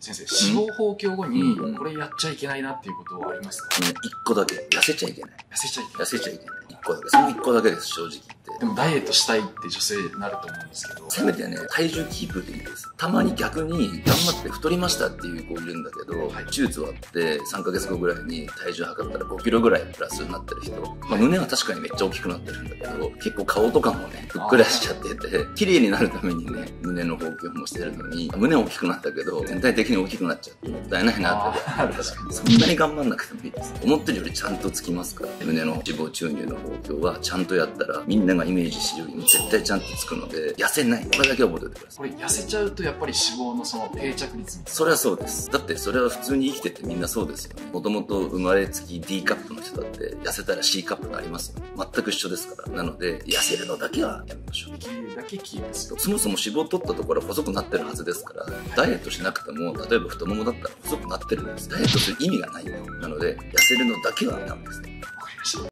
先生、脂肪補強後にうん。これやっちゃいけないなっていうことはありますか？ね一個だけ。痩せちゃいけない。痩せちゃいけない。痩せちゃいけない。一個だけ。その一個だけです正直でもダイエットしたいって女性になると思うんですけどせめてね、体重キープでいいです。たまに逆に頑張って太りましたっていう子いるんだけど、はい手術終わって3ヶ月後ぐらいに体重測ったら5キロぐらいプラスになってる人。まあ、胸は確かにめっちゃ大きくなってるんだけど、結構顔とかもね、ふっくらしちゃってて、綺麗になるためにね、胸の補強もしてるのに、胸大きくなったけど、全体的に大きくなっちゃってもったいないなって。あー確かにそんなに頑張んなくてもいいです。思ってるよりちゃんとつきますから、胸の脂肪注入の補強はちゃんとやったら、みんながイメージしてるよりも絶対ちゃんとつくので、痩せない。これだけ覚えておいてください。これ痩せちゃうとやっぱり脂肪のその定着率それはそうです。だってそれは普通に生きててみんなそうですよね。もともと生まれつき D カップの人だって痩せたら C カップになりますよ。全く一緒ですから。なので、痩せるのだけはやめましょう。できるだけキープするそもそも脂肪を取ったところは細くなってるはずですから、ダイエットしなくても、例えば太ももだったら細くなってるんです。ダイエットする意味がないんだよ。なので、痩せるのだけはダメですね。わかりました